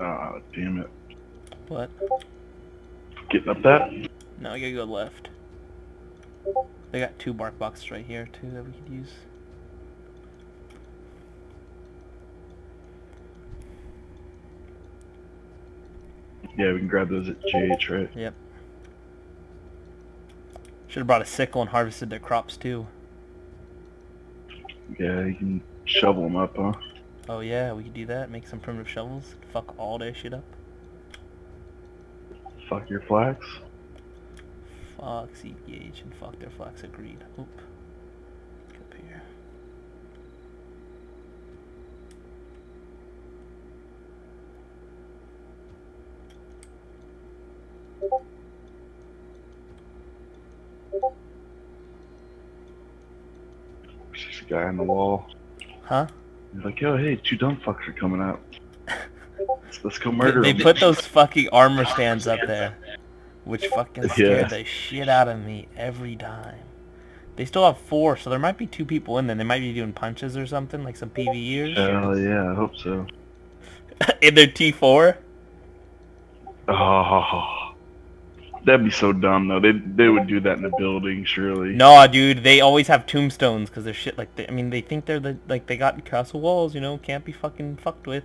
Ah, damn it. What? Getting up that? No, I gotta go left. They got two bark boxes right here too that we could use. Yeah, we can grab those at GH, right? Yep. Should have brought a sickle and harvested their crops too. Yeah, you can shovel them up, huh? Oh yeah, we could do that. Make some primitive shovels. Fuck all that shit up. Fuck your flax. Fuck seed gauge and fuck their flax agreed. Oop. Up here. There's this guy on the wall. Huh? He's like, yo, hey, two dumb fucks are coming out. Let's, let's go murder they them. put those fucking armor stands up there, which fucking scared Yeah. the shit out of me every time. They still have four, so there might be two people in there. They might be doing punches or something, like some PvEers. Hell yeah, I hope so. in their T4. Oh, that'd be so dumb though. They they would do that in the building, surely. No, dude, they always have tombstones because they're shit like. They, I mean, they think they're the like they got castle walls, you know, can't be fucking fucked with.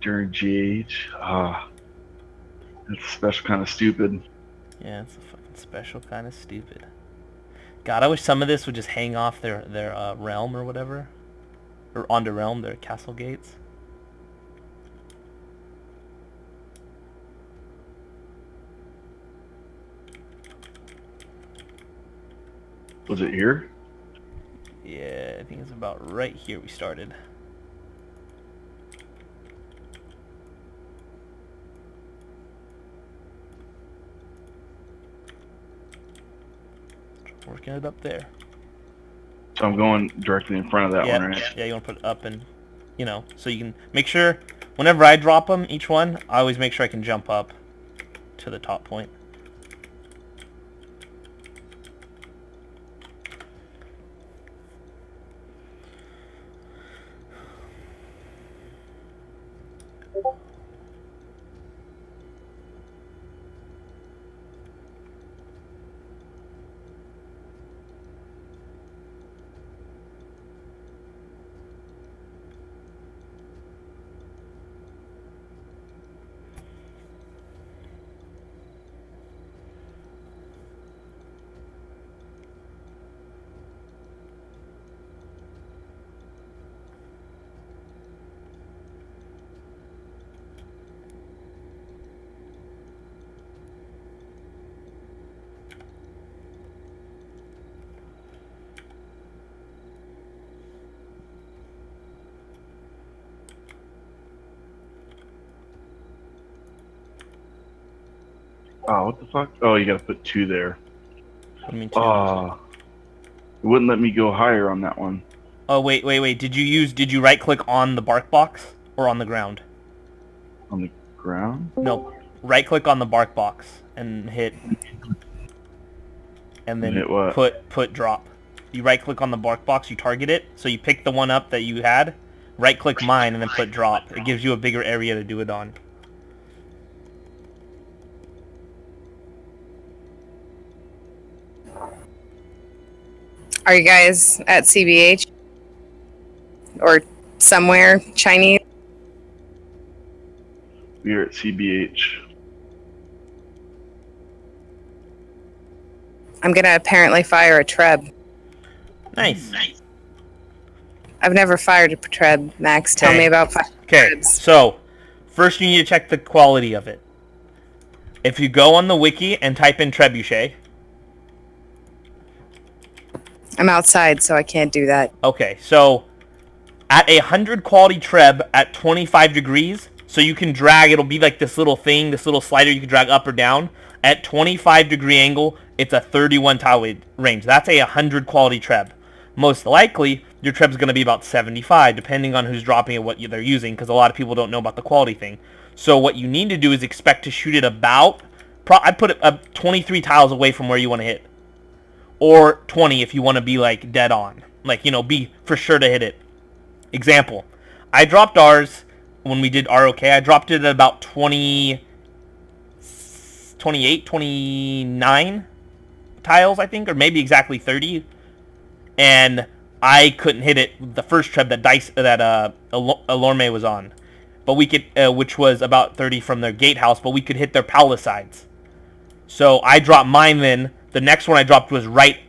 During GH, ah, that's special kind of stupid. Yeah, it's a fucking special kind of stupid. God, I wish some of this would just hang off their their uh, realm or whatever, or onto realm their castle gates. Was it here? Yeah, I think it's about right here we started. Working it up there. So I'm going directly in front of that yeah, one, right? yeah, you want to put it up and, you know, so you can make sure, whenever I drop them, each one, I always make sure I can jump up to the top point. Fuck? Oh, you gotta put two there. I mean, two. Ah, it wouldn't let me go higher on that one. Oh wait, wait, wait. Did you use? Did you right click on the bark box or on the ground? On the ground? No, right click on the bark box and hit, and then Hit put put drop. You right click on the bark box, you target it, so you pick the one up that you had. Right click mine and then put drop. It gives you a bigger area to do it on. Are you guys at CBH or somewhere Chinese? We are at CBH. I'm gonna apparently fire a treb. Nice. I've never fired a treb. Max, tell Okay. me about fire Okay, trebs. so first you need to check the quality of it. If you go on the wiki and type in trebuchet, I'm outside, so I can't do that. Okay, so at a 100 quality treb at 25 degrees, so you can drag, it'll be like this little thing, this little slider you can drag up or down. At 25 degree angle, it's a 31 tile range. That's a 100 quality treb. Most likely, your treb's going to be about 75, depending on who's dropping it, what they're using, because a lot of people don't know about the quality thing. So what you need to do is expect to shoot it about, I'd put it uh, 23 tiles away from where you want to hit. Or 20 if you want to be like dead on. Like, you know, be for sure to hit it. Example, I dropped ours when we did ROK. I dropped it at about 20, 28, 29 tiles, I think, or maybe exactly 30. And I couldn't hit it the first treb that Dice that uh Alorme was on, but we could, uh, which was about 30 from their gatehouse, but we could hit their palisades. So I dropped mine then. The next one I dropped was right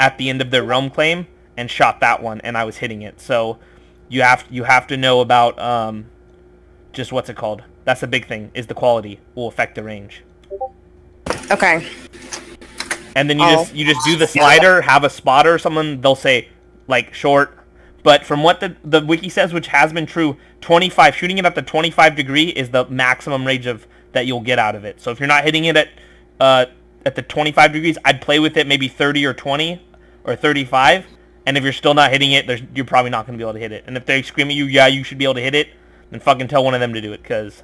at the end of their realm claim and shot that one, and I was hitting it. So you have you have to know about um, just what's it called. That's the big thing. Is the quality will affect the range. Okay. And then you Oh. just you just do the slider, have a spotter or someone. They'll say like short. But from what the the wiki says, which has been true, 25 shooting it at the 25 degree is the maximum range of that you'll get out of it. So if you're not hitting it at uh, at the 25 degrees, I'd play with it maybe 30 or 20 or 35. And if you're still not hitting it, you're probably not going to be able to hit it. And if they scream at you, yeah, you should be able to hit it, then fucking tell one of them to do it. Because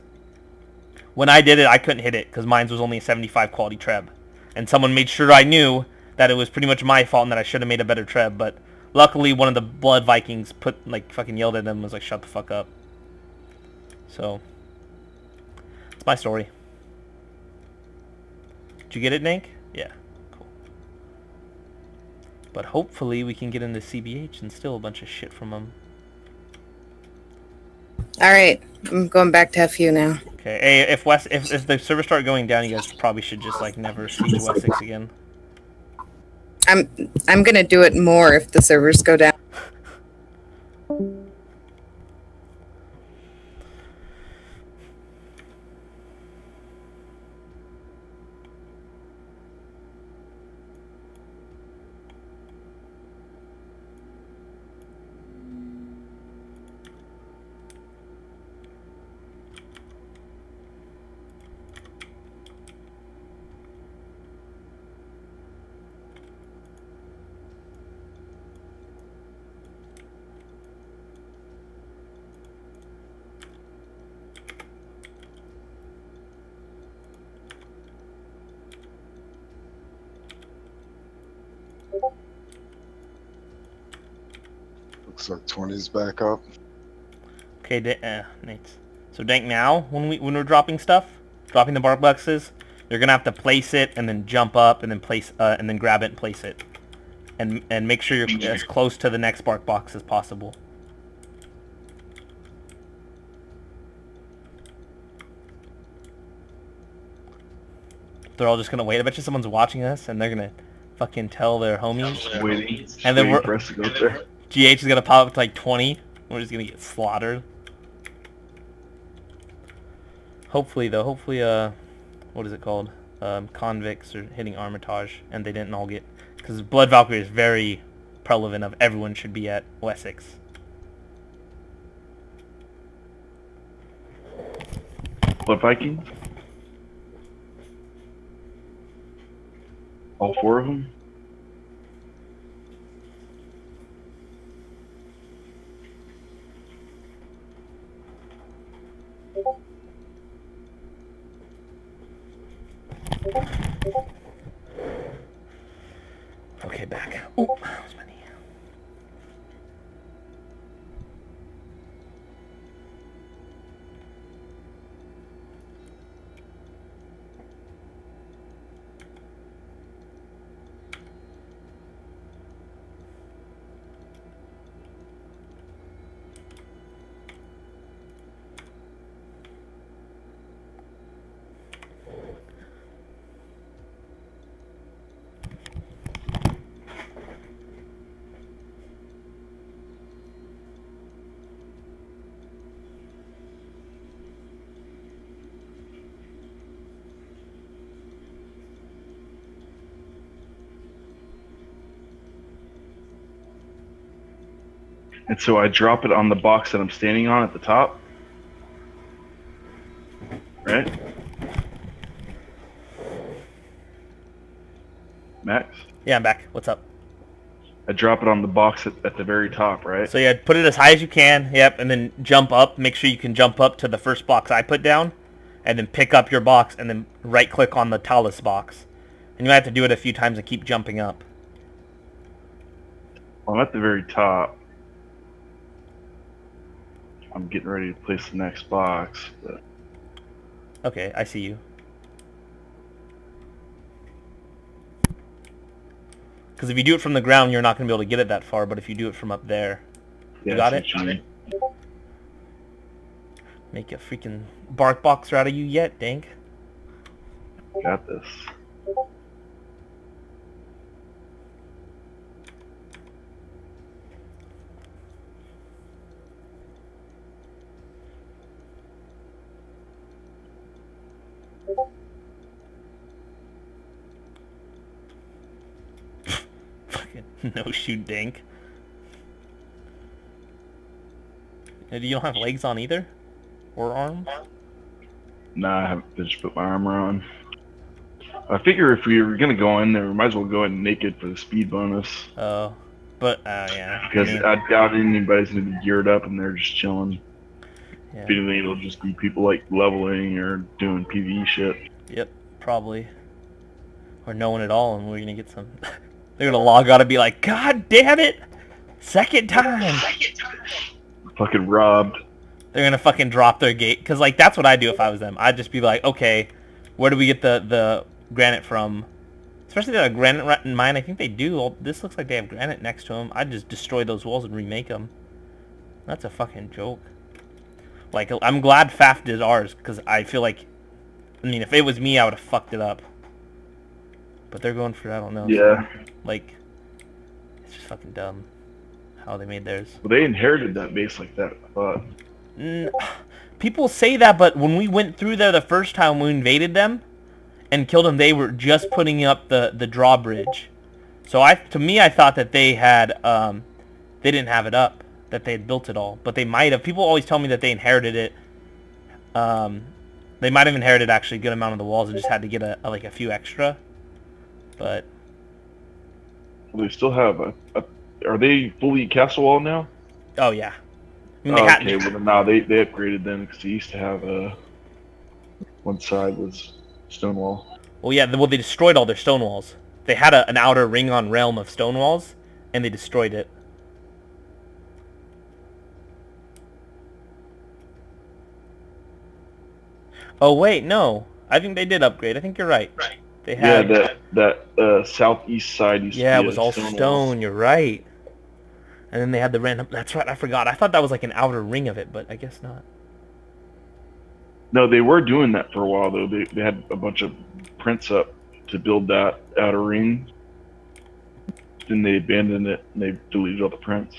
when I did it, I couldn't hit it because mine was only a 75 quality treb. And someone made sure I knew that it was pretty much my fault and that I should have made a better treb. But luckily, one of the Blood Vikings put like fucking yelled at them and was like, shut the fuck up. So, it's my story. Did you get it, Nank? Yeah. Cool. But hopefully we can get into CBH and steal a bunch of shit from them. All right. I'm going back to FU now. Okay. Hey, if West, if, if the servers start going down, you guys probably should just like never siege Wessex again. I'm I'm gonna do it more if the servers go down. Looks like 20's back up. Okay, uh, Nate. So Dank now, when we when we're dropping stuff, dropping the bark boxes, you're gonna have to place it and then jump up and then place uh, and then grab it and place it, and and make sure you're as close to the next bark box as possible. They're all just gonna wait. I bet you someone's watching us and they're gonna fucking tell their homies. Waiting. And then we're- to. GH is gonna pop up to like 20. We're just gonna get slaughtered. Hopefully though, hopefully uh, what is it called? Um, convicts are hitting Armitage, and they didn't all get because Blood Valkyrie is very prevalent of everyone should be at Wessex. What Vikings? All four of them? Okay, back. Ooh, And so I drop it on the box that I'm standing on at the top. Right? Max? Yeah, I'm back. What's up? I drop it on the box at, at the very top, right? So yeah, put it as high as you can. Yep, and then jump up. Make sure you can jump up to the first box I put down, and then pick up your box, and then right click on the talus box. And you might have to do it a few times and keep jumping up. I'm at the very top. I'm getting ready to place the next box, but Okay, I see you. Because if you do it from the ground, you're not going to be able to get it that far. But if you do it from up there, yeah, got it? you mean. make a freaking bark boxer out of you yet, Dank. Got this. Fucking no shoot, Dank. Uh, You don't have legs on either, or arms. Nah, I haven't just put my armor on. I figure if we were gonna go in there, we might as well go in naked for the speed bonus. Oh, but uh, yeah. Because yeah, I doubt anybody's gonna be geared up and they're just chilling. yeah. Anything, it'll just be people like leveling or doing PvE shit. Yep, probably. Or no one at all, and we're gonna get some. They're gonna log out and be like, "God damn it, second time!" Fucking robbed. They're gonna fucking drop their gate, cause like that's what I do if I was them. I'd just be like, "Okay, where do we get the the granite from?" Especially the granite in mine. I think they do. Well, This looks like they have granite next to them. I'd just destroy those walls and remake them. That's a fucking joke. Like, I'm glad Faf did ours, because I feel like, I mean, if it was me, I would have fucked it up. But they're going for, I don't know. Yeah. Like, it's just fucking dumb how they made theirs. Well, they inherited that base like that. I thought. Mm, people say that, but when we went through there the first time we invaded them and killed them, they were just putting up the, the drawbridge. So I, to me, I thought that they had, um, they didn't have it up, that they had built it all. But they might have. People always tell me that they inherited it. Um, they might have inherited actually a good amount of the walls and just had to get a, a like a few extra. But Well, they still have a, a. Are they fully castle wall now? oh yeah, I mean, they Oh, had- okay, well then, now they they upgraded them because they used to have a. One side was stone wall. Well, yeah, well, they destroyed all their stone walls. They had a, an outer ring on realm of stone walls, and they destroyed it. Oh, wait, no. I think they did upgrade. I think you're right. Right. They Yeah, that that uh, southeast side used Yeah, it was all stone stone. You're right. And then they had the random... That's right, I forgot. I thought that was like an outer ring of it, but I guess not. No, they were doing that for a while though. They they had a bunch of prints up to build that outer ring. Then they abandoned it and they deleted all the prints.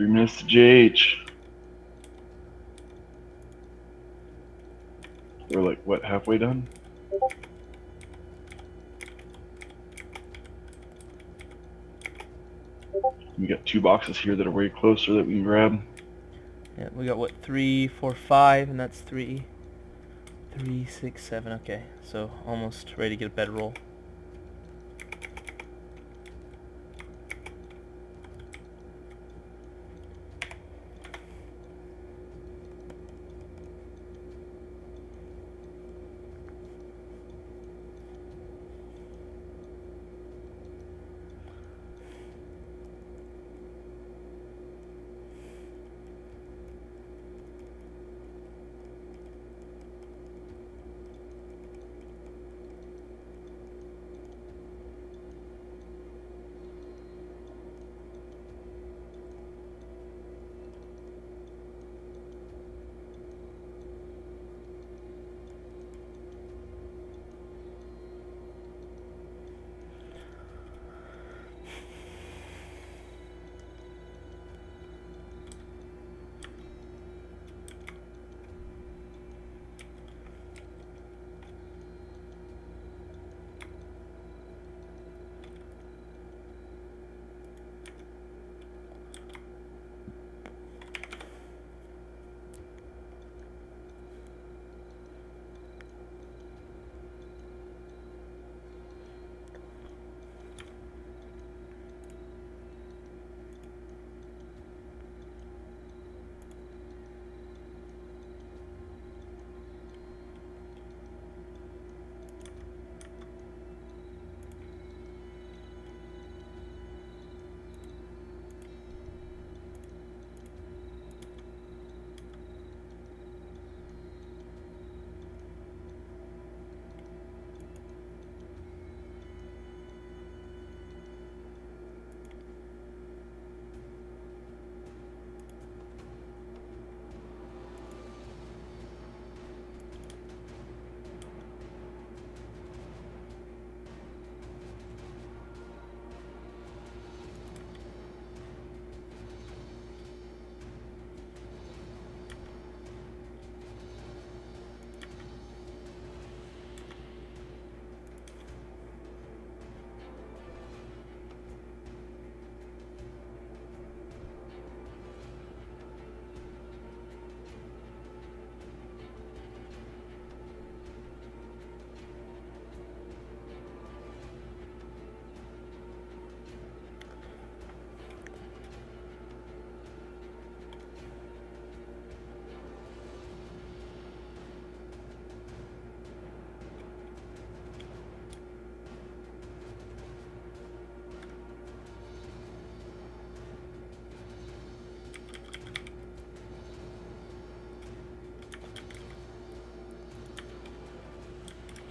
Three minutes to JH. We're like what halfway done? We got two boxes here that are way closer that we can grab. Yeah, we got, what, three, four, five, and that's three, three, six, seven. Okay, so almost ready to get a bedroll.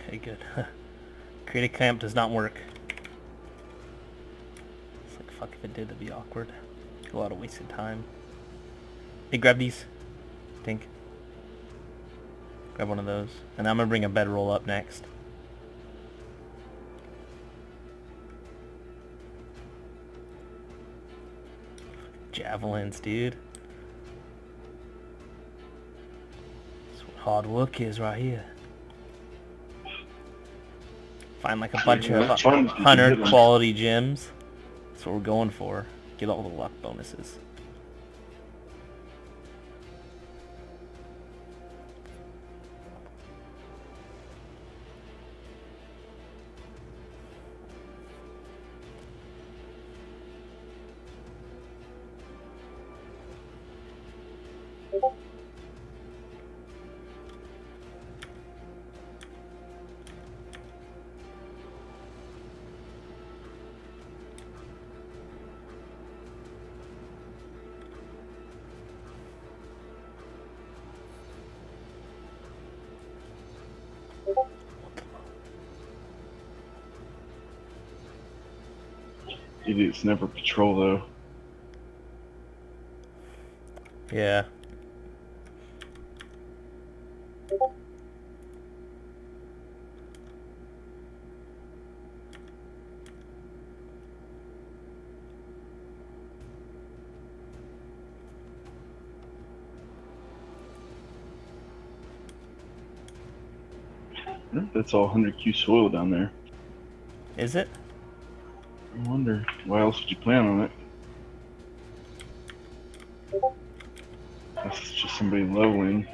Okay, good. Create a camp does not work. It's like, fuck, if it did, that'd be awkward. A lot of wasted time. Hey, grab these. Think. Grab one of those. And I'm gonna bring a bedroll up next. Javelins, dude. That's what hard work is right here. Find like a bunch of that's fun if you can hunter hit 'em. quality gems. That's what we're going for. Get all the luck bonuses. Idiots never patrol though. Yeah. That's all 100Q soil down there. Is it? I wonder why else would you plan on it? That's just somebody leveling.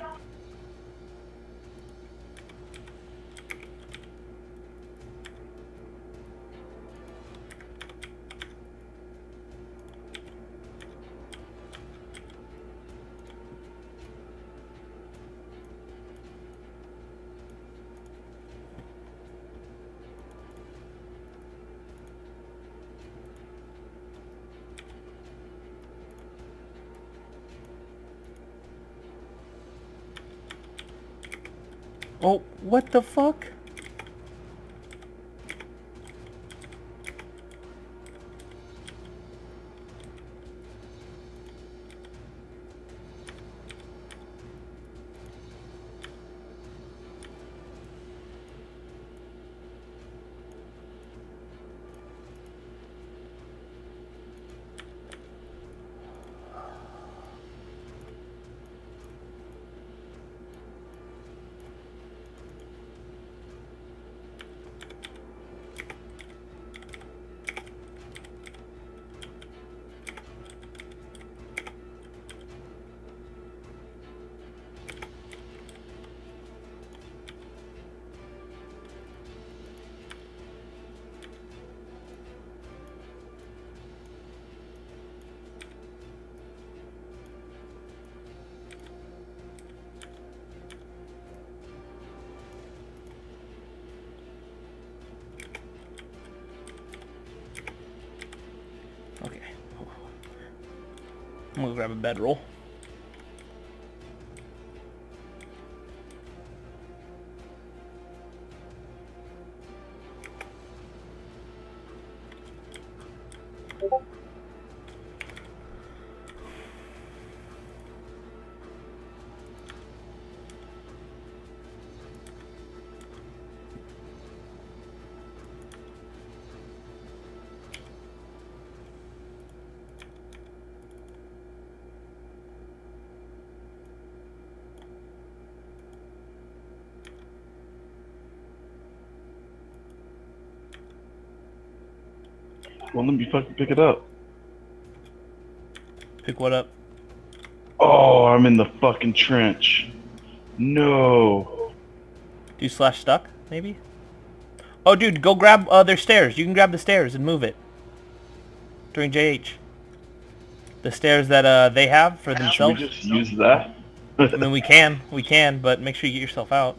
Oh, what the fuck? A bedroll. Well, let me fucking pick it up. Pick what up? Oh, I'm in the fucking trench. No. Do you slash stuck, maybe? Oh, dude, go grab uh, their stairs. You can grab the stairs and move it. During JH. The stairs that uh, they have for Should we themselves. just use that? I mean, we can. We can, but make sure you get yourself out.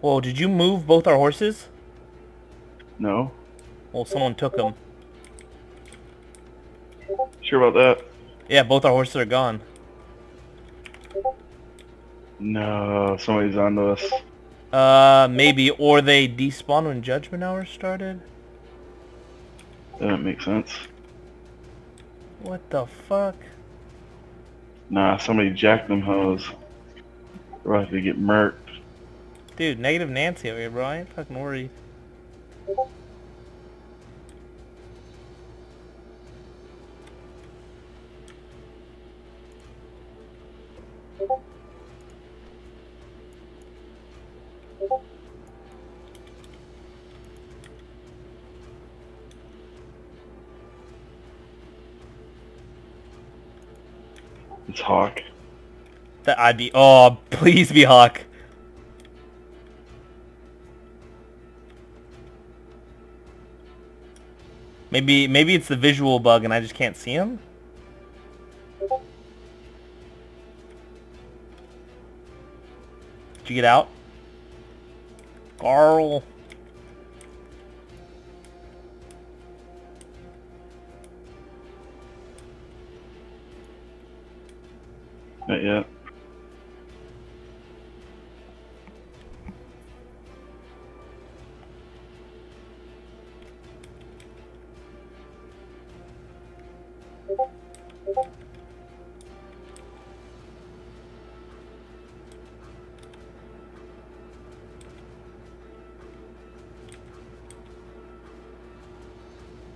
Whoa, did you move both our horses? no. Well, someone took them. Sure about that? Yeah, both our horses are gone. No, somebody's onto us. Uh, maybe. Or they despawn when Judgment Hour started? That makes sense. What the fuck? Nah, somebody jacked them hoes. We're about to get murked. Dude, negative Nancy over here, bro. I ain't fucking worried. It's Hawk. That I'd be. Oh, please be Hawk. Maybe maybe it's the visual bug and I just can't see him. Did you get out? Carl. Not yet.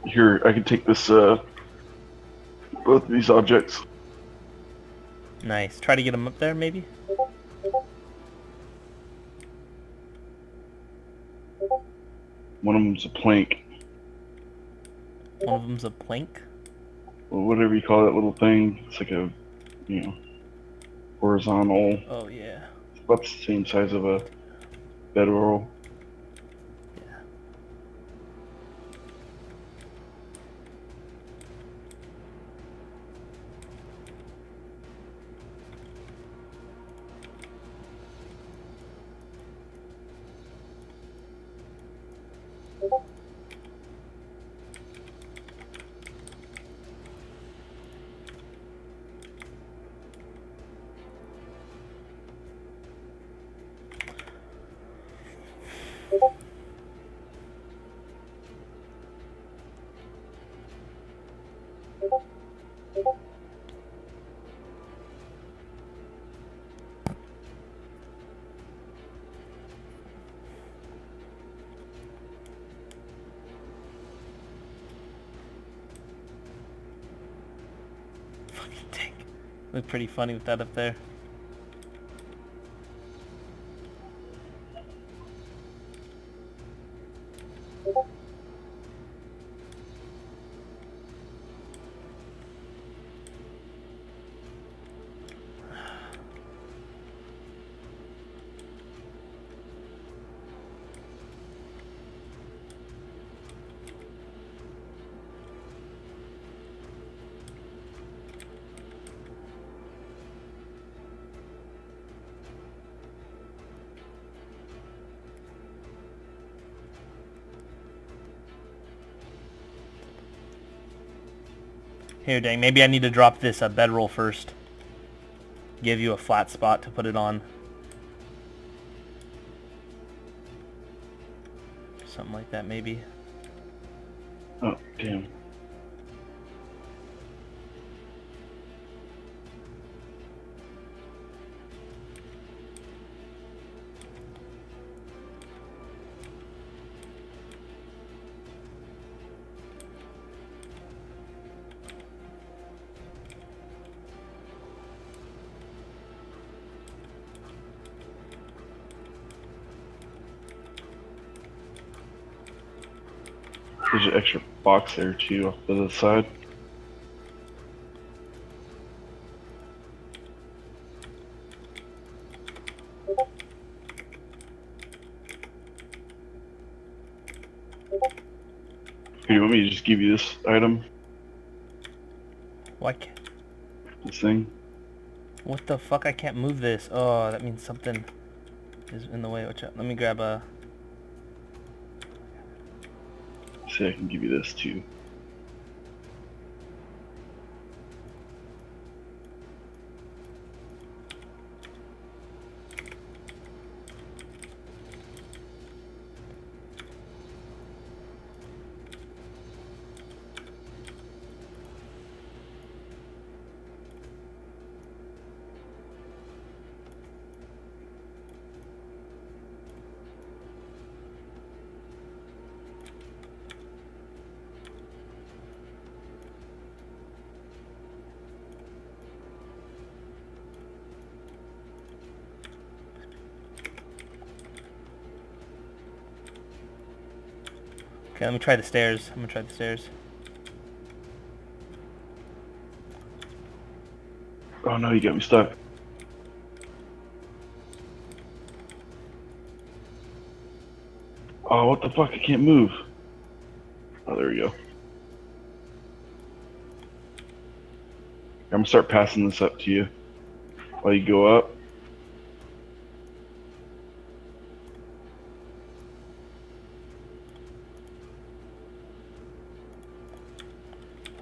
Here, I can take this, uh, both of these objects. Nice. Try to get them up there, maybe? One of them's a plank, One of them's a plank. Whatever you call that little thing. It's like a, you know, horizontal. Oh, yeah. It's about the same size of a bedroll. Look pretty funny with that up there. Here, dang, maybe I need to drop this uh, bedroll first. Give you a flat spot to put it on. Something like that, maybe. Oh, damn. There's an extra box there too off to the side. Here, you want me to just give you this item, Why can't... this thing? What the fuck? I can't move this. Oh, that means something is in the way. Watch out. Let me grab a... See, I can give you this too. Let me try the stairs. I'm gonna try the stairs. Oh no, you got me stuck. Oh, what the fuck? I can't move. Oh, there we go. I'm gonna start passing this up to you while you go up.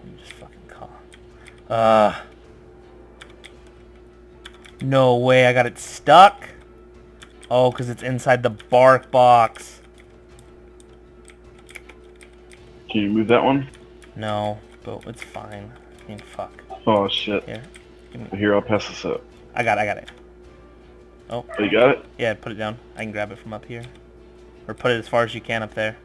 Let me just fucking call. Uh. No way, I got it stuck? Oh, because it's inside the bark box. Can you move that one? No, but it's fine. I mean, fuck. Oh shit. Here. Here, I'll pass this up. I got it, I got it. Oh, you got it? Yeah, put it down. I can grab it from up here. Or put it as far as you can up there.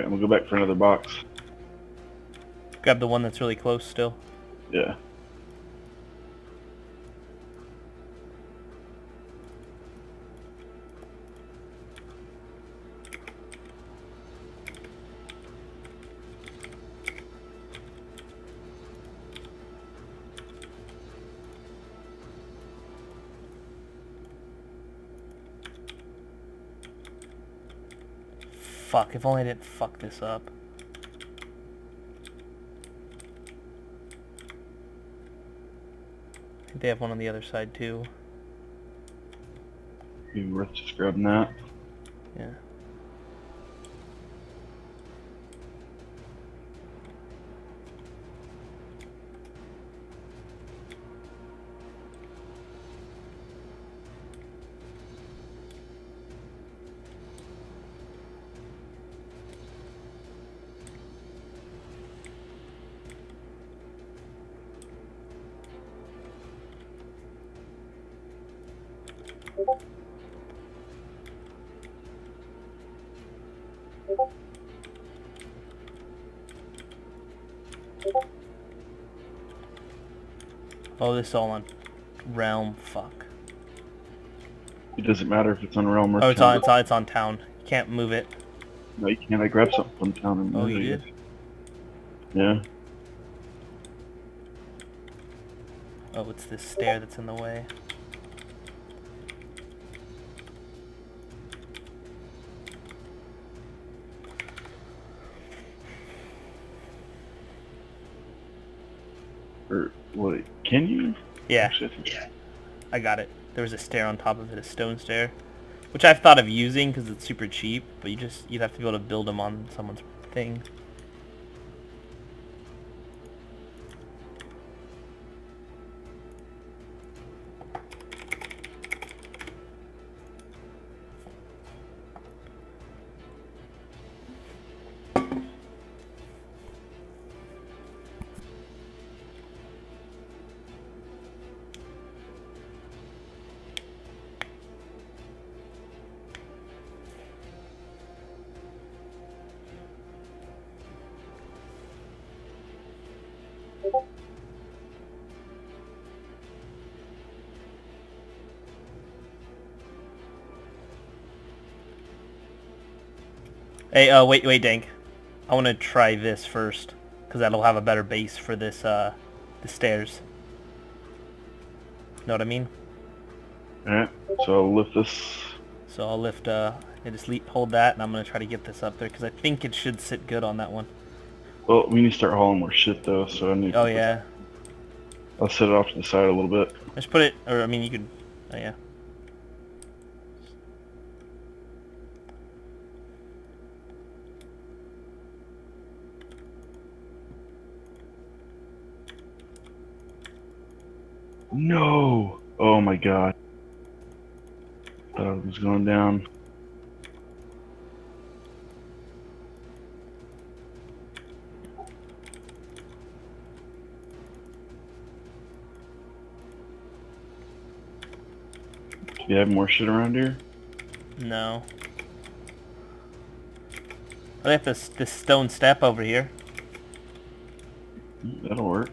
Alright, I'm gonna go back for another box. Grab the one that's really close still. Yeah. Fuck, if only I didn't fuck this up. They have one on the other side too. Maybe worth just grabbing that. This is all on realm. Fuck. It doesn't matter if it's on realm or Oh, it's on. town. It's on. It's on town. You can't move it. No, you can't. I grabbed something from town and Oh, you it. did? Yeah. Oh, it's this stair that's in the way. Or wait, can you? Yeah, Actually, I think- I got it. There was a stair on top of it, a stone stair, which I've thought of using because it's super cheap. But you just you'd have to be able to build them on someone's thing. Hey, uh, wait, wait, Dank. I want to try this first because that'll have a better base for this, uh, the stairs. Know what I mean? Alright, so I'll lift this. So I'll lift, uh, I just le hold that, and I'm gonna try to get this up there because I think it should sit good on that one. Well, we need to start hauling more shit though, so I need. Oh to- yeah, I'll set it off to the side a little bit. just put it, or I mean, you could, oh yeah. No! Oh my god. Thought it was going down. Do you have more shit around here? No. I have this this stone step over here. That'll work.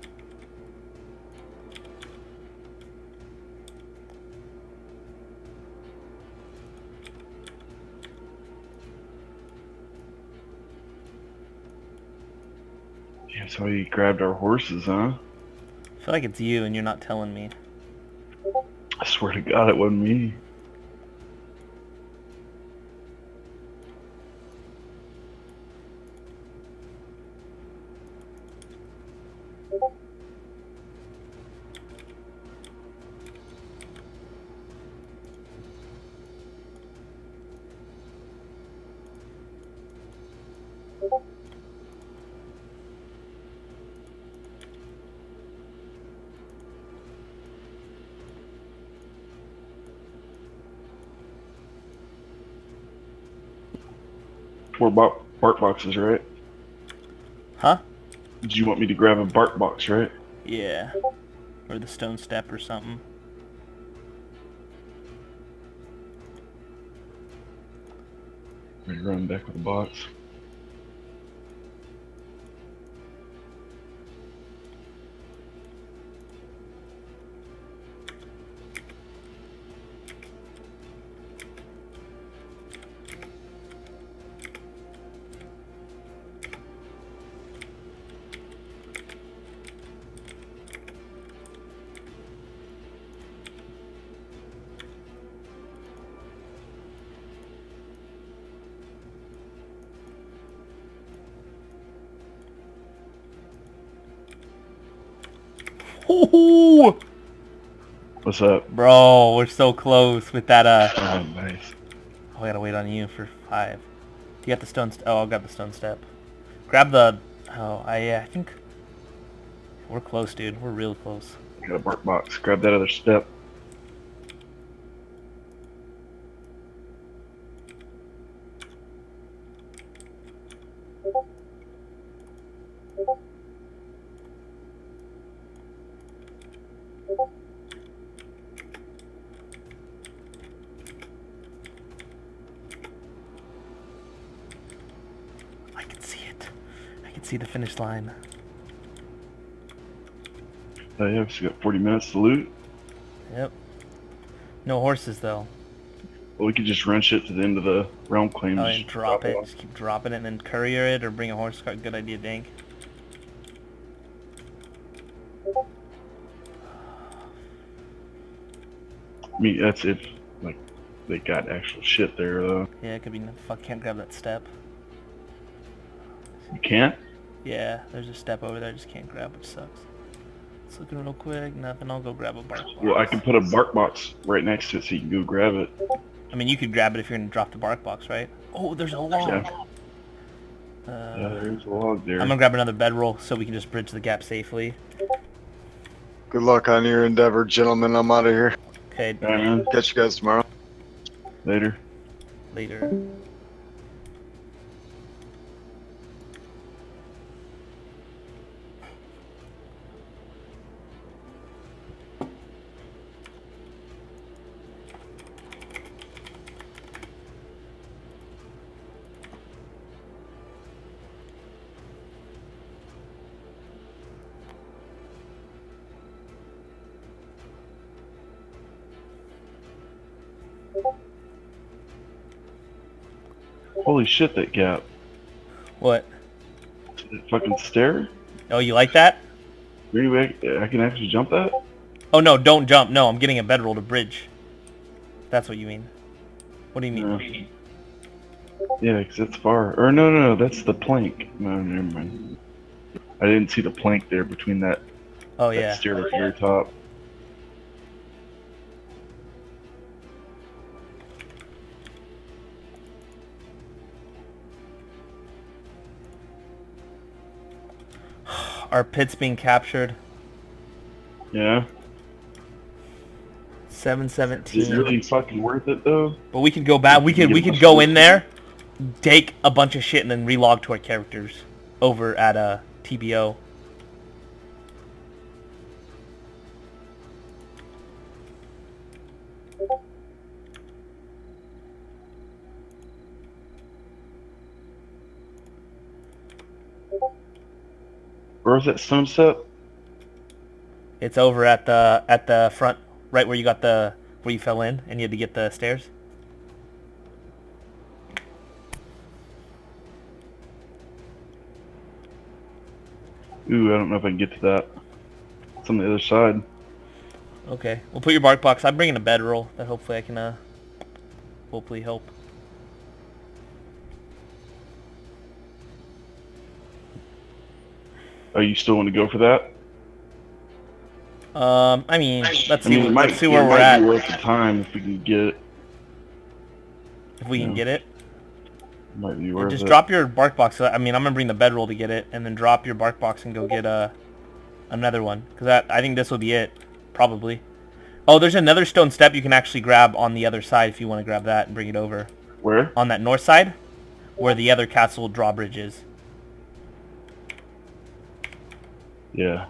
So he grabbed our horses, huh? I feel like it's you and you're not telling me. I swear to God, it wasn't me. Four bark, boxes, right? Huh? Did you want me to grab a bark box, right? Yeah. Or the stone step or something. You running back with the box? What's up? bro, we're so close with that. Uh, Oh, nice. oh, I gotta wait on you for five. You got the stone. St- oh, I got the stone step. Grab the. Oh, I yeah, I think we're close, dude. We're real close. Got a bark box. Grab that other step. I can see it. I can see the finish line. Oh uh, yeah, so you got 40 minutes to loot. Yep. No horses though. Well, we could just wrench it to the end of the realm claim. Oh, and drop it. off. Just keep dropping it and then courier it or bring a horse cart. Good idea, Dank. I mean, that's if like they got actual shit there though. Yeah, it could be. Fuck, can't grab that step. You can't. Yeah, there's a step over there. I just can't grab, which sucks. It's looking real quick. Nothing. I'll go grab a bark box. Well, I can put a bark box right next to it so you can go grab it. I mean, you could grab it if you're gonna drop the bark box, right? Oh, there's a log. Yeah. Uh, Yeah, there's a log there. I'm gonna grab another bedroll so we can just bridge the gap safely. Good luck on your endeavor, gentlemen. I'm out of here. Okay, All right, man. Catch you guys tomorrow. Later. later. Shit, that gap. What? That fucking stair. Oh, you like that? Really, I, can actually jump that? Oh no, don't jump. No, I'm getting a bedroll to bridge. That's what you mean. What do you mean? Yeah, because it's far. Or no, no, no, that's the plank. No, never mind. I didn't see the plank there between that, Oh that yeah. stair at the very top. Our pit's being captured. Yeah. 717. Is it really fucking worth it though? But we could go back. We could we could go in there, take a bunch of shit, and then relog to our characters over at uh, TBO. Where was that stone? It's over at the at the front, right where you got the where you fell in and you had to get the stairs. Ooh, I don't know if I can get to that. It's on the other side. Okay, we'll put your bark box. I'm bringing a bedroll that hopefully I can uh hopefully help. Oh, you still want to go for that? Um, I mean, let's I see, mean, it might, let's see it where we're might at. be worth the time if we can get it. If we can yeah. get it, Might be worth just it. drop your bark box. I mean, I'm gonna bring the bedroll to get it, and then drop your bark box and go get uh, another one. Cause that, I think this will be it, probably. Oh, there's another stone step you can actually grab on the other side if you want to grab that and bring it over. Where? On that north side, where the other castle drawbridge is. Yeah.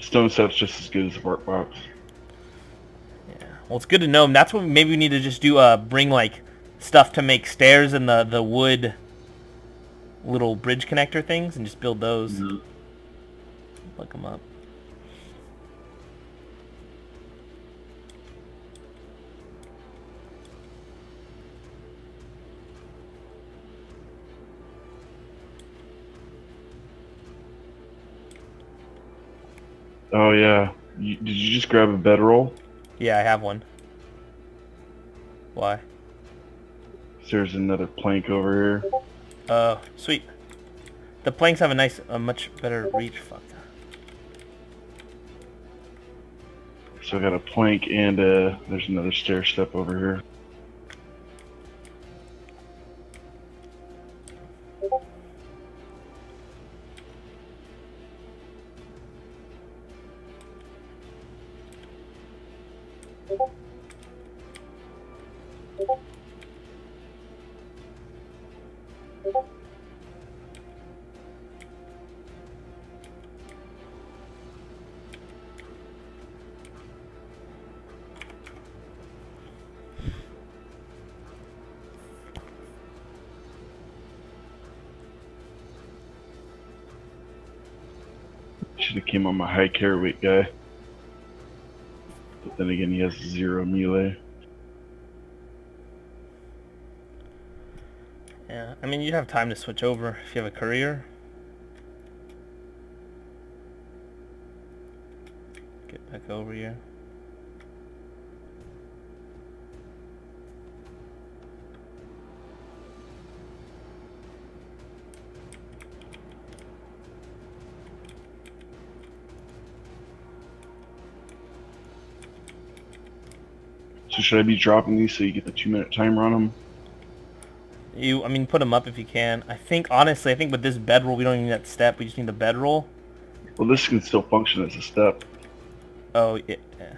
Stone step's just as good as the bark box. Yeah. Well, it's good to know. And that's what maybe we need to just do. Uh, bring like stuff to make stairs and the the wood little bridge connector things, and just build those. Mm-hmm. Look them up. Oh yeah. You, did you just grab a bedroll? Yeah, I have one. Why? There's another plank over here. Oh, sweet. The planks have a nice, a much better reach. Fuck. So I got a plank and uh there's another stair step over here. Came on my high care weight guy. But then again, he has zero melee. Yeah, I mean, you'd have time to switch over if you have a courier. Get back over here. So should I be dropping these so you get the two minute timer on them? You, I mean, put them up if you can. I think, honestly, I think with this bedroll, we don't need that step. We just need the bedroll. Well, this can still function as a step. Oh, yeah. yeah.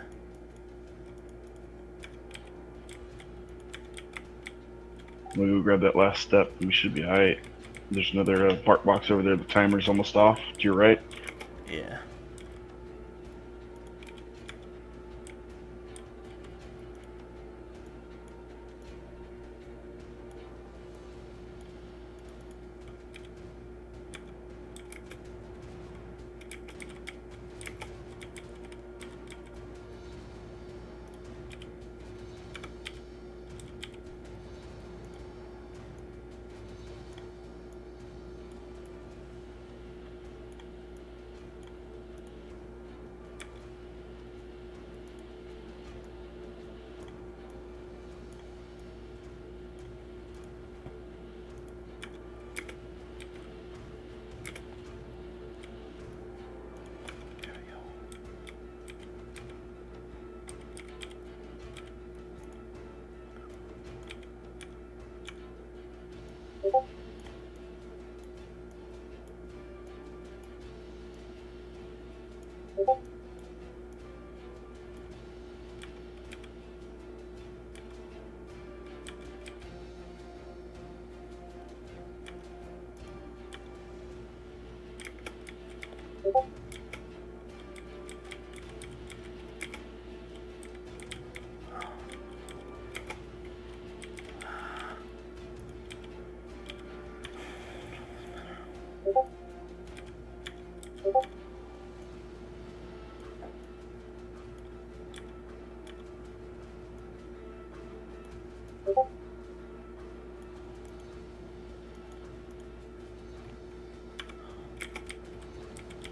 Let me go grab that last step. We should be alright. There's another uh, bark box over there. The timer's almost off. To your right. Yeah.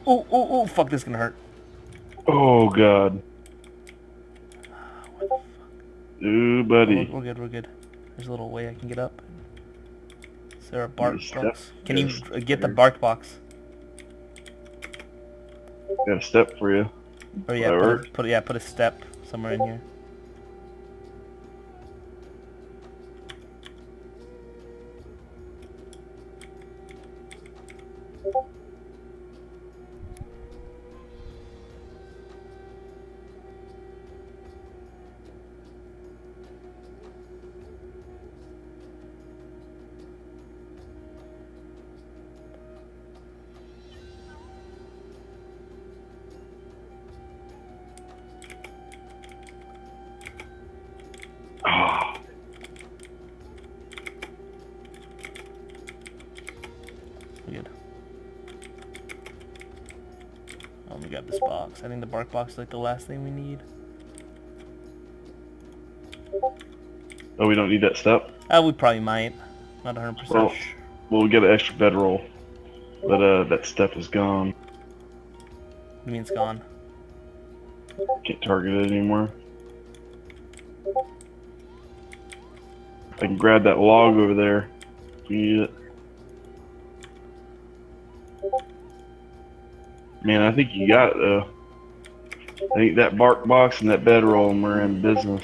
Ooh, ooh, ooh. Fuck, this is gonna hurt. Oh god. Ooh, We're, buddy. we're good, we're good. There's a little way I can get up. Is there a bark box? Can you uh, get the bark box? Got a step for you. Or yeah, put, a- put yeah, put a step somewhere in here. Box. I think the bark box is like the last thing we need. oh, we don't need that step. Uh, we probably might. Not 100% Well- sure. Well, we get an extra bedroll, but uh, that step is gone. it's gone. Can't target it anymore. I can grab that log over there. we need it. Man, I think you got it though. I think that bark box and that bedroll and we're in business.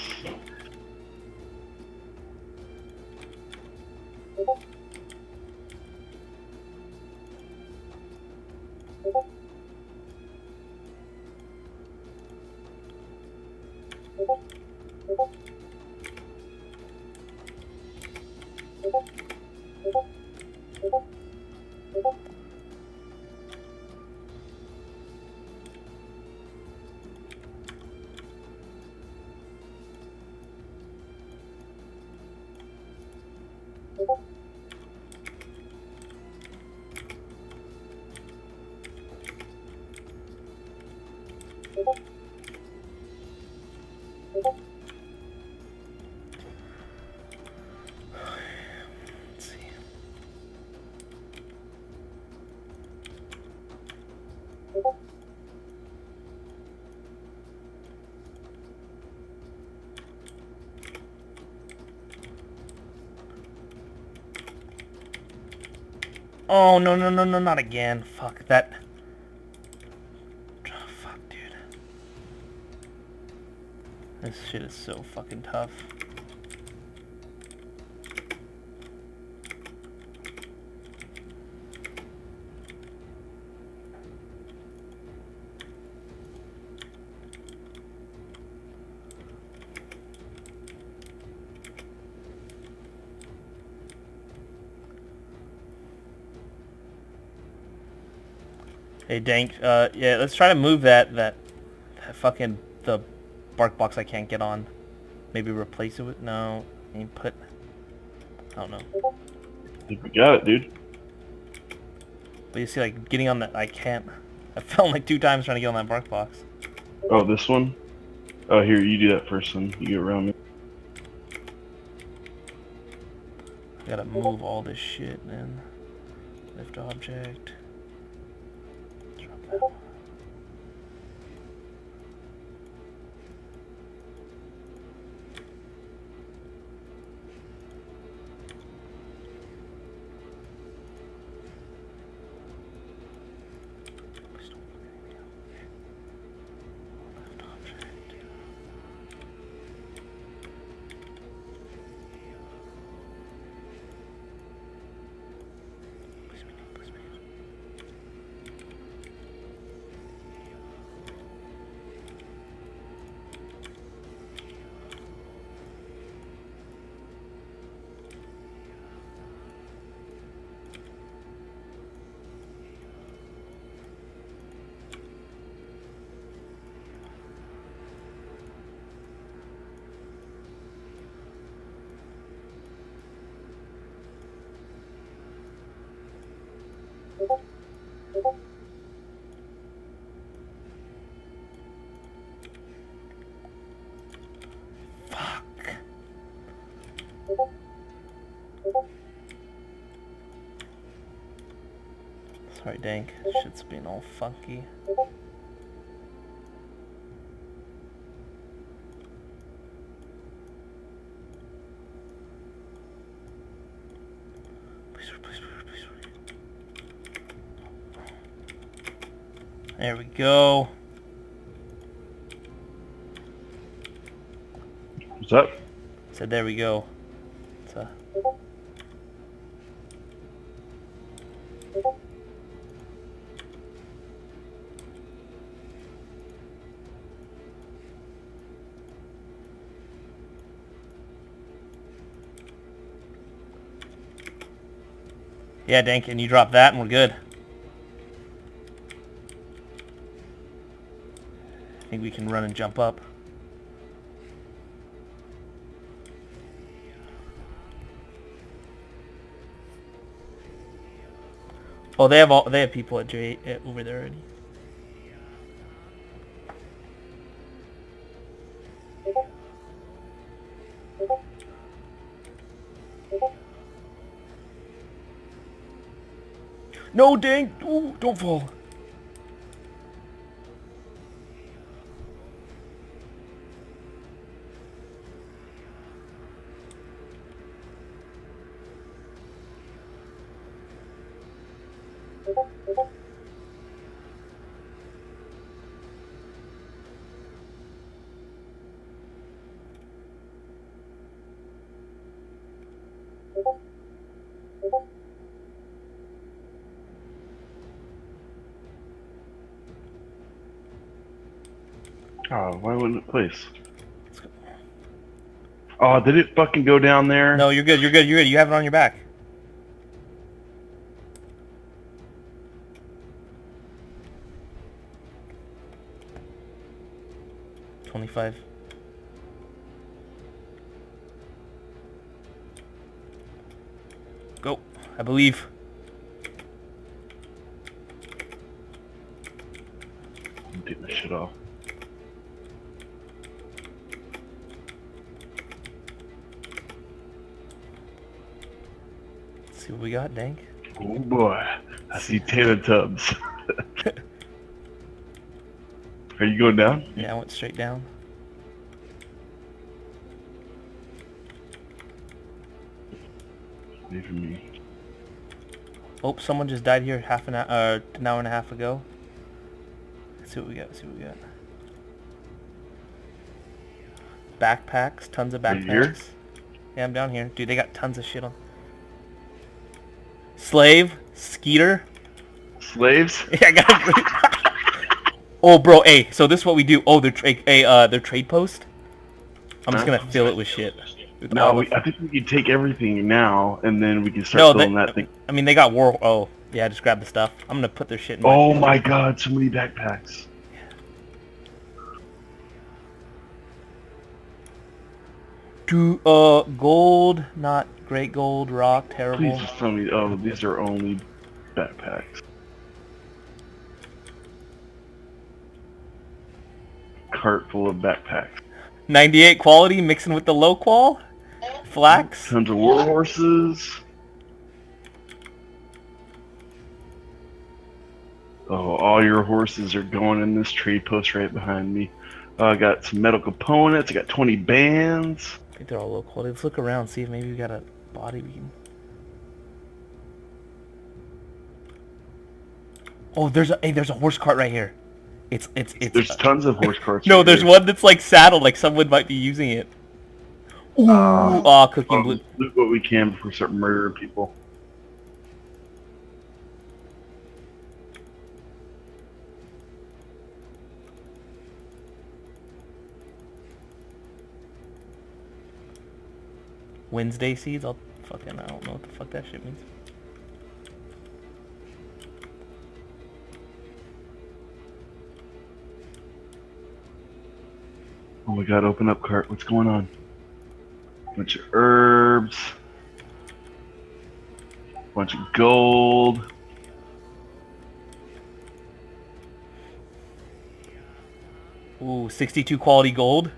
Oh, no, no, no, no, not again. Fuck, that... Oh, fuck, dude. This shit is so fucking tough. Hey Dank, uh, yeah, let's try to move that, that, that fucking, the bark box I can't get on. Maybe replace it with, no, and put, I don't know. We got it, dude. But you see, like, getting on that, I can't. I fell like two times trying to get on that bark box. Oh, this one? Oh, here, you do that first one. You get around me. I gotta move all this shit, man. Lift object. Dank. Shit's been all funky. Please, please, please, please. There we go. What's up? Said there we go. Yeah, Dank, and you drop that and we're good. I think we can run and jump up. Oh, they have all they have people at J over there already. No, dang! Ooh, don't fall. Place? Oh, did it fucking go down there? No, you're good. You're good. You're good. You have it on your back. Twenty-five. Go. I believe. I'm taking this shit off. See what we got, Dank. Oh boy, I see Taylor tubs. Are you going down? Yeah, I went straight down. For me. Oh, someone just died here half an hour, uh, an hour and a half ago. Let's see what we got. Let's see what we got. Backpacks, tons of Are you here? backpacks. Yeah, I'm down here. Dude, they got tons of shit on. Slave, Skeeter. Slaves? Yeah, I got Oh, bro, hey, so this is what we do. Oh, their trade, hey, uh, their trade post. I'm just gonna fill it with shit. With No, we, I think we can take everything now, and then we can start no, filling they, that thing. I mean, they got war. Oh, yeah, just grab the stuff. I'm gonna put their shit in. my- Oh my god, so many backpacks. Uh gold, not great gold, rock, terrible. Please just tell me, oh, these are only backpacks. Cart full of backpacks. 98 quality mixing with the low qual. Flax. Tons of war horses. Oh, all your horses are going in this tree post right behind me. Uh, I got some metal components. I got 20 bands. I think they're all low quality. Let's look around, see if maybe we got a body we can. Oh, there's a hey, there's a horse cart right here. It's it's it's. There's uh, tons of horse carts. no, right there's here. one that's like saddled, like someone might be using it. Ooh, Uh, aw, cooking Um, blue. loot what we can before we start murdering people. Wednesday seeds. I'll fucking I don't know what the fuck that shit means. Oh my god, open up cart. What's going on? Bunch of herbs. Bunch of gold. Ooh, 62 quality gold.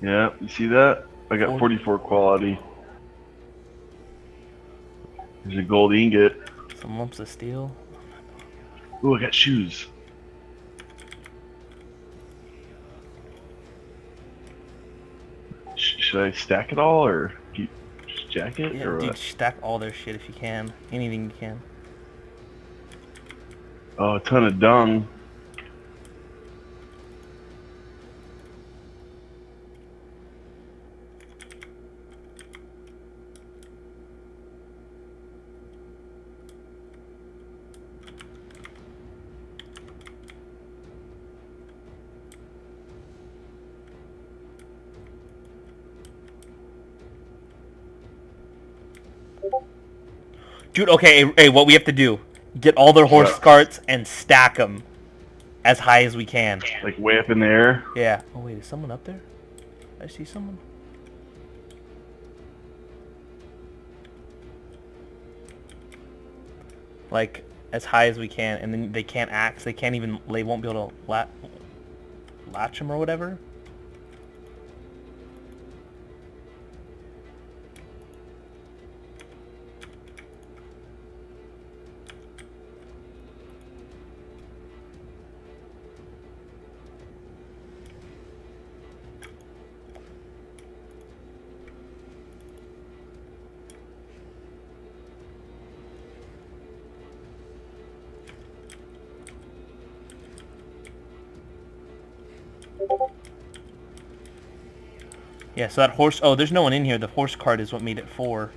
Yeah, you see that? I got 44 quality. There's a gold ingot. Some lumps of steel. Ooh, I got shoes. Sh- should I stack it all or keep just jack it Yeah, or dude, what? stack all their shit if you can. Anything you can. Oh, a ton of dung. Dude, okay, hey, what we have to do? Get all their horse What? carts and stack them as high as we can. Like way up in the air. Yeah. Oh wait, is someone up there? I see someone. Like as high as we can, and then they can't axe. They can't even. They won't be able to lat latch them or whatever. Yeah. So that horse. Oh, there's no one in here. The horse cart is what made it four.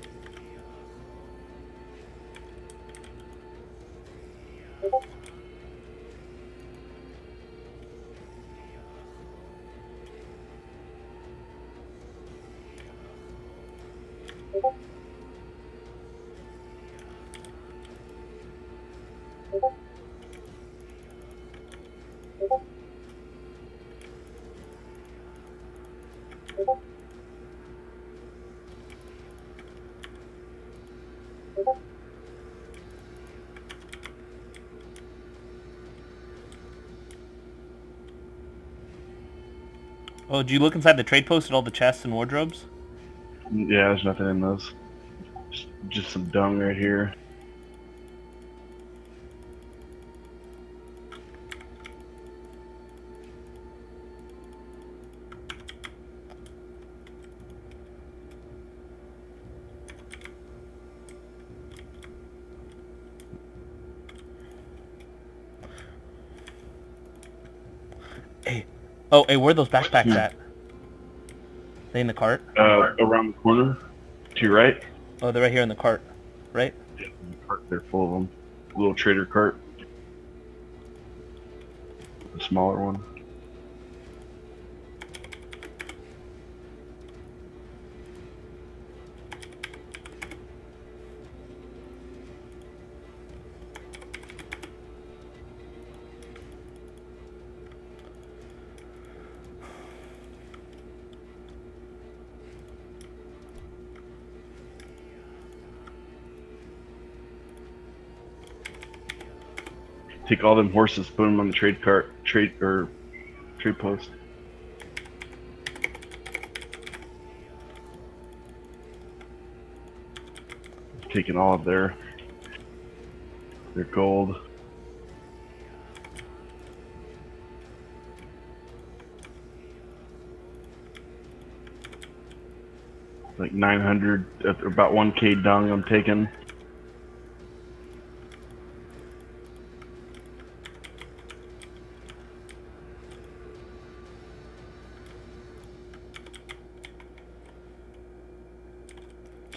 Oh, did you look inside the trade post at all the chests and wardrobes? Yeah, there's nothing in those. Just, just some dung right here. Oh, hey, where are those backpacks at? They in the cart? Uh, around the corner, to your right. Oh, they're right here in the cart, right? Yeah, the cart, they're full of them. Little trader cart. The smaller one. Take all them horses, put them on the trade cart, trade or trade post. Taking all of their their gold. Like 900, uh, about 1k dung I'm taking.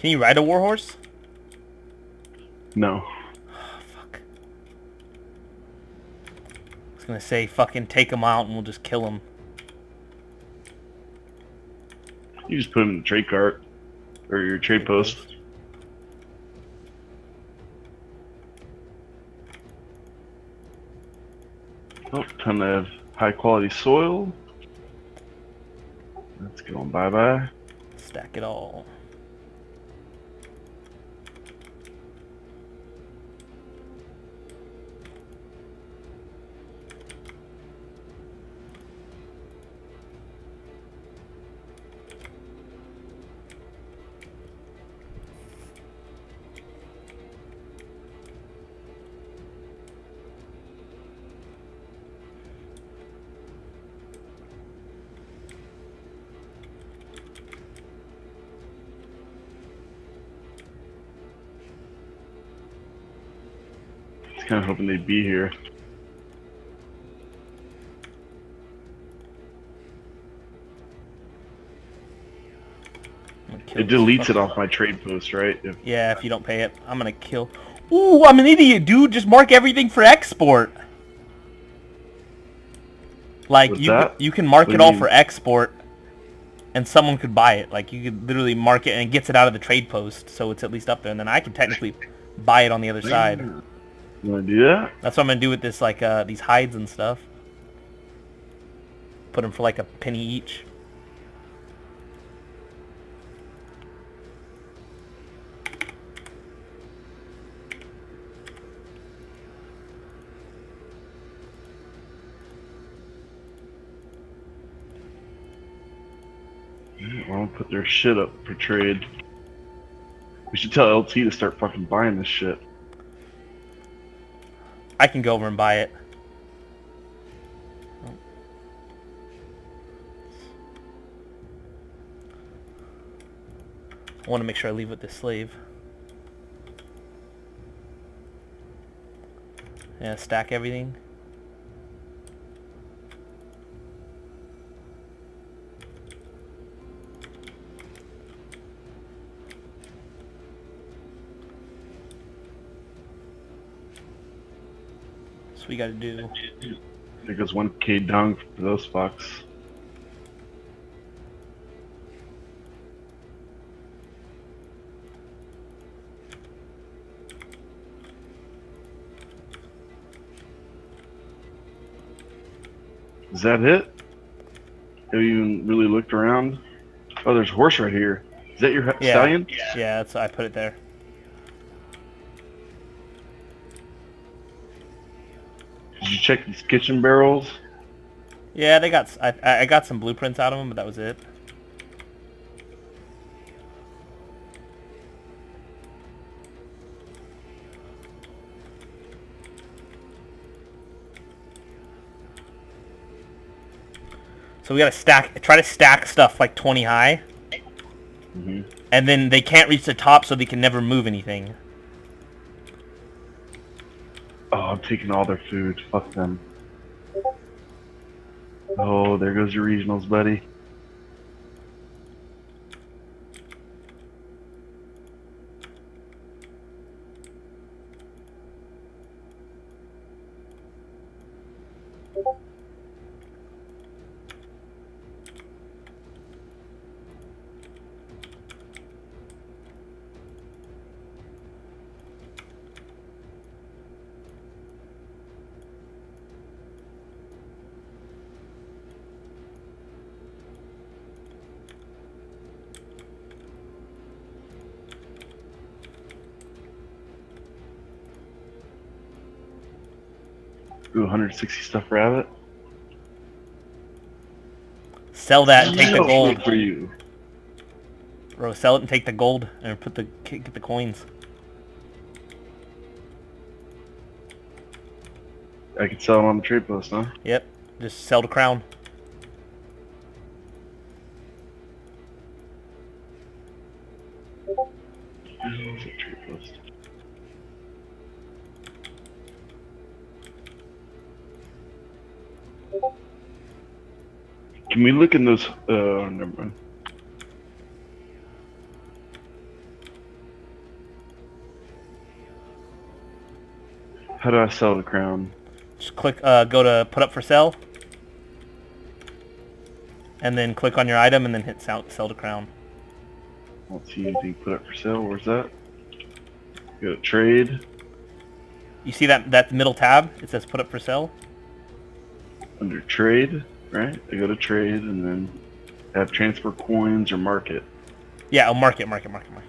Can you ride a warhorse? No. Fuck. I was gonna say, fucking take them out and we'll just kill them. You just put them in the trade cart or your trade post. Oh, ton of high quality soil. That's going bye bye. Stack it all. Kind of hoping they'd be here. I'm gonna kill It deletes it off my trade post, right? If, Yeah, if you don't pay it, I'm gonna kill. Ooh, I'm an idiot, dude. Just mark everything for export. Like you, that? you can mark What it all mean? for export, and someone could buy it. Like you could literally mark it and it gets it out of the trade post, so it's at least up there, and then I can technically buy it on the other side. You wanna do that? That's what I'm gonna do with this, like uh, these hides and stuff. Put them for like a penny each. I want to put their shit up for trade. We should tell LT to start fucking buying this shit. I can go over and buy it. I want to make sure I leave with this slave. Yeah, stack everything. We gotta do There goes 1k down for those fucks. Is that it? Have you even really looked around? Oh, there's a horse right here. Is that your Yeah. stallion? Yeah, that's I put it there. Check these kitchen barrels? Yeah, they got. I, I got some blueprints out of them, but that was it. So we gotta stack. Try to stack stuff like 20 high, Mm-hmm. and then they can't reach the top, so they can never move anything. Oh, I'm taking all their food. Fuck them. Oh, there goes your regionals, buddy. Ooh, 160 stuff rabbit. Sell that and take the gold, for you. bro. Sell it and take the gold, and put the get the coins. I could sell them on the trade post, huh? Yep. Just sell the crown. Can we look in those? Uh, never mind. How do I sell the crown? Just click, uh, go to put up for sale. And then click on your item and then hit sell, sell to crown. I don't see anything put up for sale. Where's that? Go to trade. You see that, that middle tab? It says put up for sale. Under trade, right? I go to trade and then have transfer coins or market. Yeah, oh, market, market, market, market.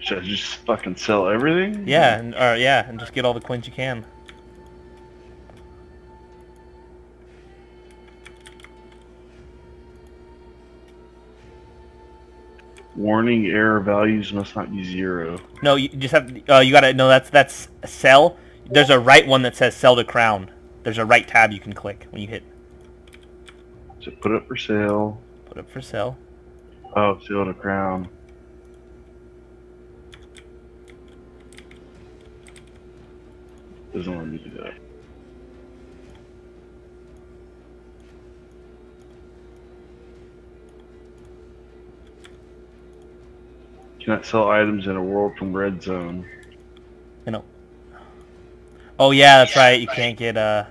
Should I just fucking sell everything? Yeah, and, or, yeah, and just get all the coins you can. Warning: error values must not be zero. No, you just have, uh, you gotta, no, that's, that's sell. There's a right one that says sell to crown. There's a right tab you can click when you hit. So put it for sale. Put it for sale. Oh, sell to crown. Doesn't want me to do that. Cannot sell items in a world from red zone. You know. Oh yeah, that's right. You can't get uh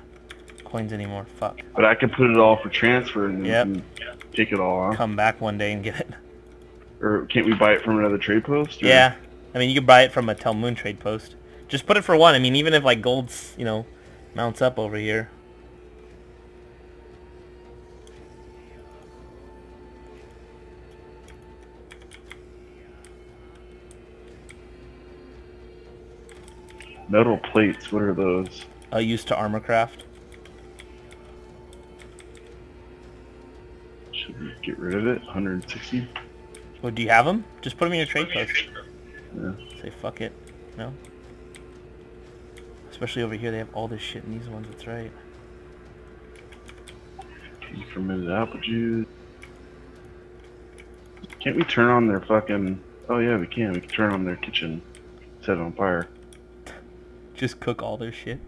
coins anymore. Fuck. But I can put it all for transfer and then Yep. can take it all, huh? Come back one day and get it. Or can't we buy it from another trade post? or- Yeah. I mean, you can buy it from a Tel Moon trade post. Just put it for one. I mean, even if like gold's, you know, mounts up over here. Metal plates, what are those? Uh, used to armor craft. Should we get rid of it? 160? Well, do you have them? Just put them in your trade post. Yeah. Say fuck it. No. Especially over here, they have all this shit in these ones. That's right. Fermented apple juice. Can't we turn on their fucking... Oh yeah, we can. We can turn on their kitchen. Set it on fire. Just cook all their shit.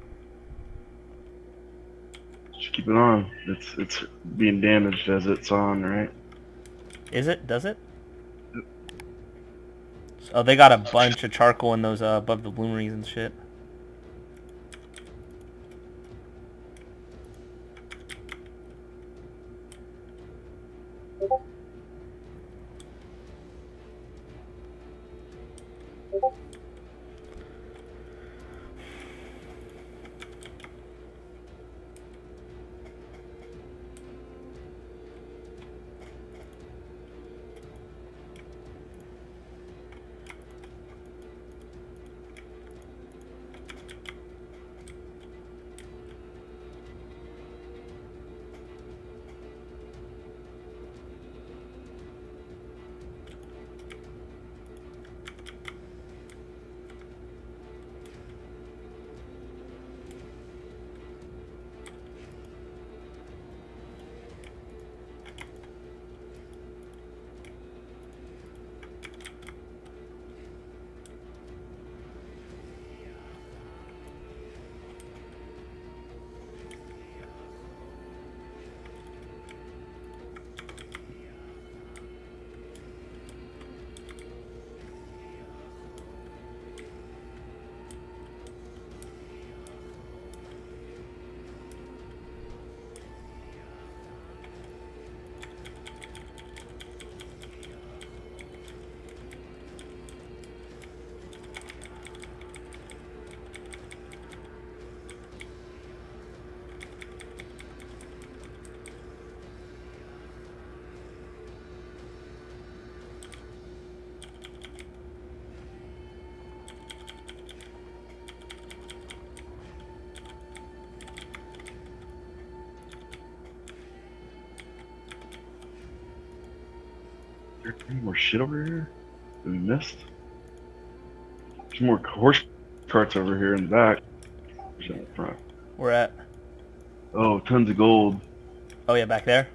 Just keep it on. It's it's being damaged as it's on, right? Is it? Does it? Oh, they got a bunch of charcoal in those uh, above the bloomeries and shit. Shit over here that we missed? There's more horse carts over here in the back. There's in front. We're at. Oh, tons of gold. Oh yeah, back there.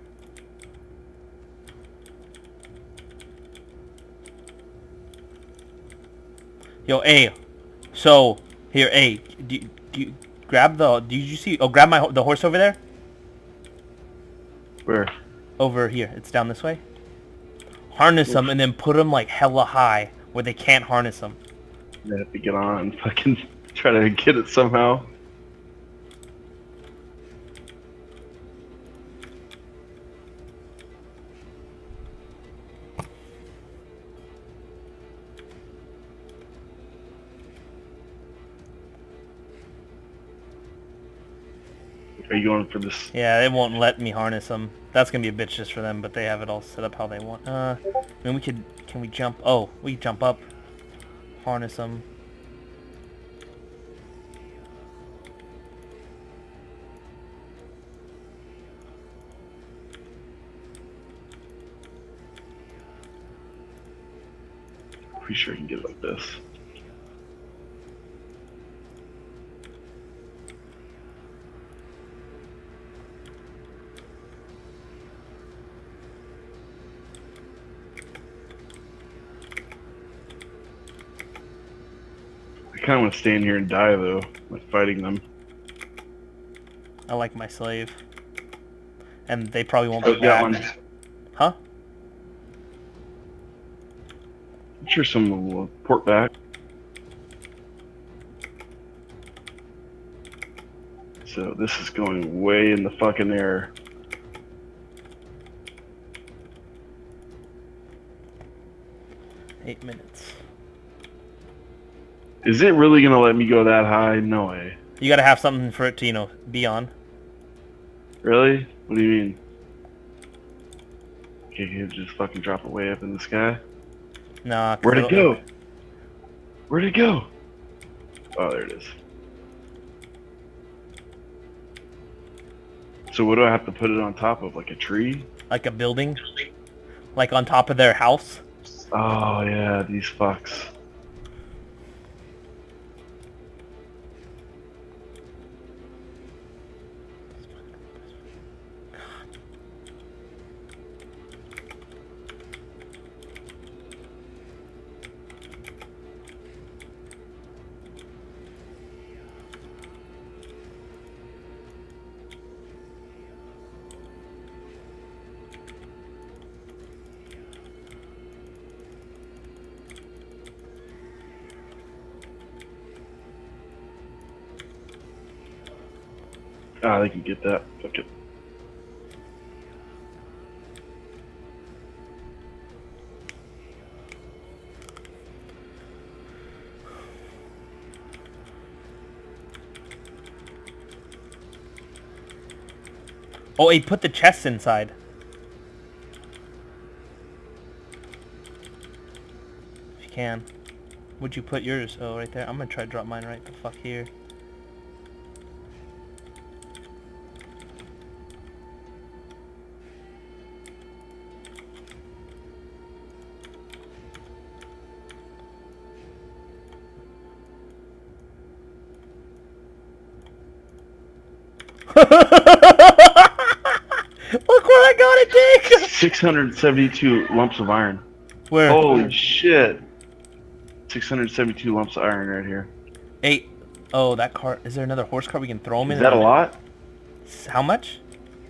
Yo, A. So here, A. Do, you- do you grab the? Did you see? Oh, grab my the horse over there. Where? Over here. It's down this way. Harness them and then put them like hella high where they can't harness them. I have to get on and fucking try to get it somehow. Going for this? Yeah, they won't let me harness them. That's gonna be a bitch just for them, but they have it all set up how they want. Uh, I mean, we could. Can we jump? Oh, we jump up. Harness them. Pretty sure I can get it like this. Kind of want to stay in here and die though, like fighting them. I like my slave. And they probably won't Oh, be back. one. Huh? I'm sure someone will port back. So this is going way in the fucking air. Eight minutes. Is it really gonna let me go that high? No way. You gotta have something for it to, you know, be on. Really? What do you mean? Can you just fucking drop it way up in the sky? Nah. Where'd it go? Where'd it go? Oh, there it is. So what do I have to put it on top of? Like a tree? Like a building? Like on top of their house? Oh yeah, these fucks. Ah, they can get that. Fuck it. Oh, he put the chests inside. If you can. Would you put yours? Oh, right there. I'm gonna try to drop mine right the fuck here. 672 lumps of iron. Where? Holy shit. 672 lumps of iron right here. Eight. Oh, that cart. Is there another horse cart we can throw them in? Is that a lot? How much?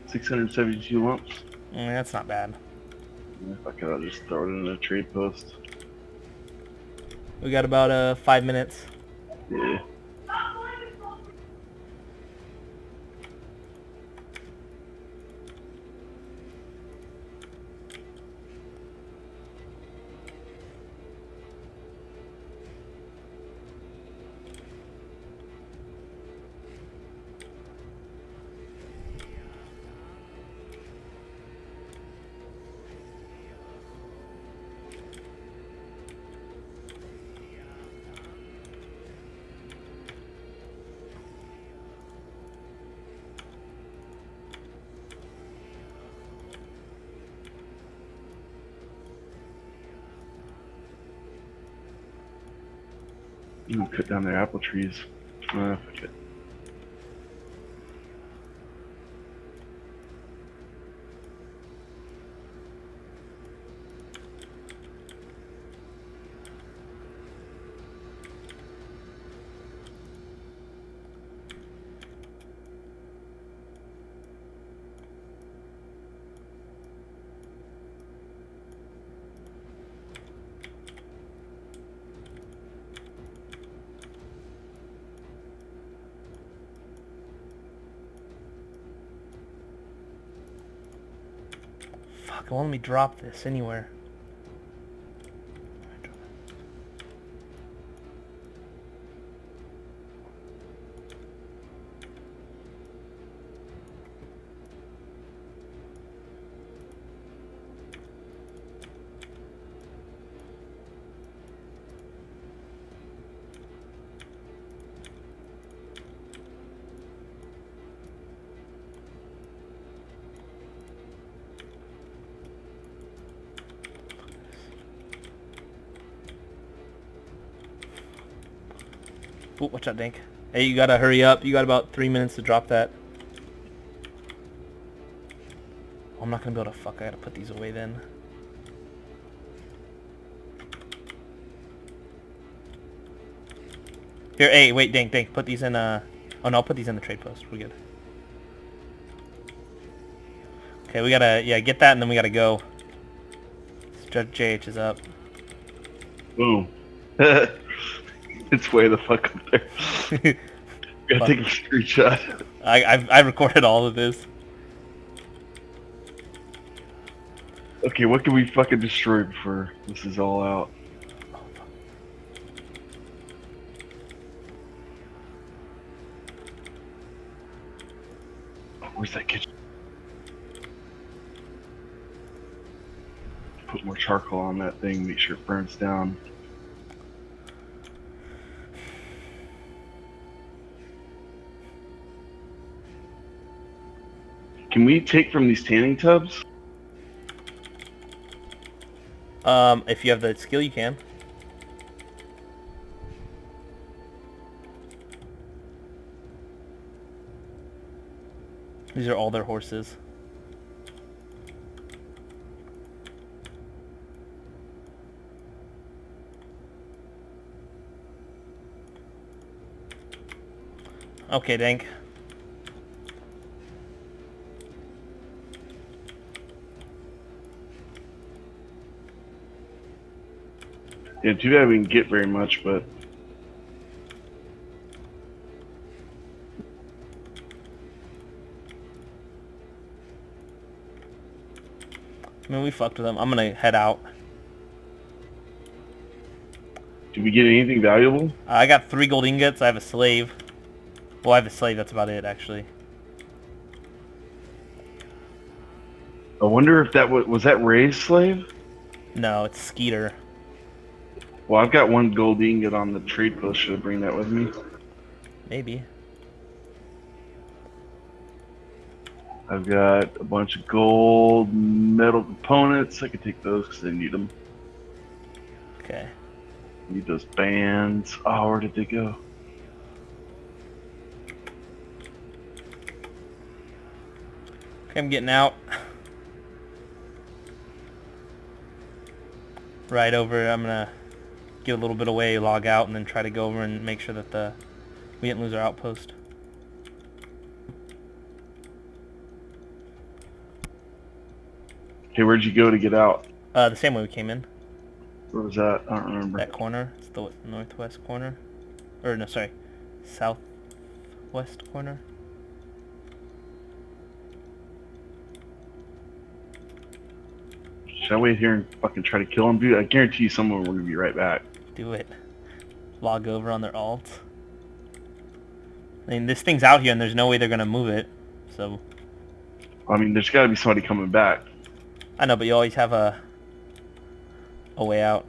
672 lumps? Mm, that's not bad. Yeah, Fuck it, I'll just throw it in a trade post. We got about uh five minutes. Yeah. Can cut down their apple trees. Uh, it won't let me drop this anywhere. Watch out, Dink. Hey, you gotta hurry up. You got about three minutes to drop that. I'm not gonna be able to fuck. I gotta put these away then. Here, hey, wait, Dink, Dink, put these in, uh... Oh, no, I'll put these in the trade post. We're good. Okay, we gotta, yeah, get that, and then we gotta go. Judge JH is up. Boom. it's way the fuck up there. Gotta take a screenshot. I, I've, I recorded all of this. Okay, what can we fucking destroy before this is all out? Oh, where's that kitchen? Put more charcoal on that thing, make sure it burns down. Can we take from these tanning tubs? Um, if you have the skill, you can. These are all their horses. Okay, Dank. Yeah, too bad we can get very much, but I mean, we fucked with them. I'm gonna head out. did we get anything valuable? Uh, I got three gold ingots. I have a slave. Well, I have a slave. That's about it, actually. I wonder if that was, was that Ray's slave? No, it's Skeeter. Well, I've got one gold ingot on the trade post. Should I bring that with me? Maybe. I've got a bunch of gold metal components. I could take those because I need them. Okay. Need those bands. Oh, where did they go? Okay, I'm getting out. Right over. I'm gonna get a little bit away, log out, and then try to go over and make sure that the we didn't lose our outpost. Okay, where'd you go to get out? Uh, the same way we came in. Where was that? I don't remember. That corner. It's the northwest corner. Or no, sorry, southwest corner. Should I wait here and fucking try to kill him, dude? I guarantee you someone will be right back. Do it. Log over on their alt. I mean, this thing's out here, and there's no way they're gonna move it. So I mean, there's got to be somebody coming back. I know, but you always have a a way out.